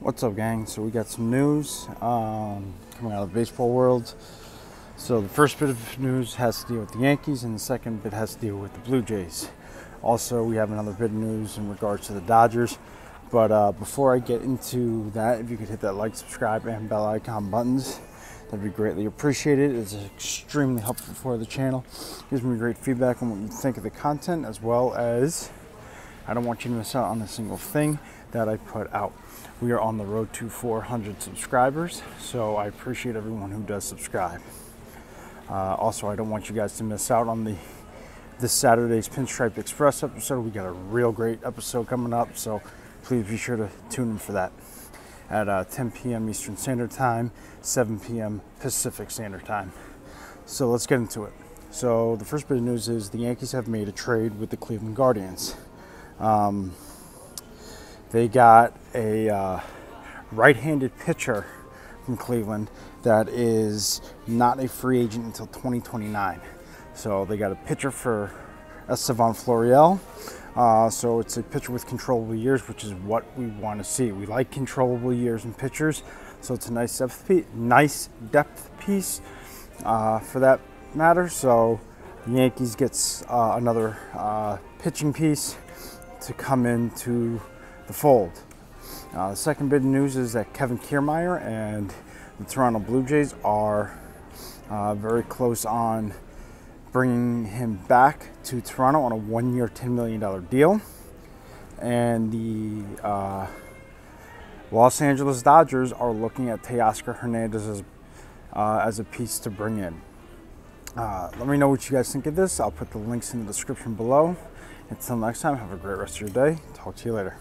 What's up, gang? So we got some news um, coming out of the baseball world. So the first bit of news has to deal with the Yankees, and the second bit has to deal with the Blue Jays. Also, we have another bit of news in regards to the Dodgers. But uh, before I get into that, if you could hit that like, subscribe, and bell icon buttons, that'd be greatly appreciated. It's extremely helpful for the channel. Gives me great feedback on what you think of the content, as well as I don't want you to miss out on a single thing that I put out. We are on the road to 400 subscribers, so I appreciate everyone who does subscribe. Uh, also, I don't want you guys to miss out on the this Saturday's Pinstripe Express episode. We got a real great episode coming up, so please be sure to tune in for that at uh, 10 p.m. Eastern Standard Time, 7 p.m. Pacific Standard Time. So let's get into it. So the first bit of news is the Yankees have made a trade with the Cleveland Guardians. Um, they got a uh, right-handed pitcher from Cleveland that is not a free agent until 2029. So they got a pitcher for Estevan Florial. Uh, so it's a pitcher with controllable years, which is what we want to see. We like controllable years in pitchers, so it's a nice depth piece, nice depth piece uh, for that matter. So the Yankees gets uh, another uh, pitching piece to come into the fold. Uh, the second bit of news is that Kevin Kiermaier and the Toronto Blue Jays are uh, very close on bringing him back to Toronto on a one-year, $10 million deal. And the uh, Los Angeles Dodgers are looking at Teoscar Hernandez as, uh, as a piece to bring in. Uh, let me know what you guys think of this. I'll put the links in the description below. Until next time, have a great rest of your day. Talk to you later.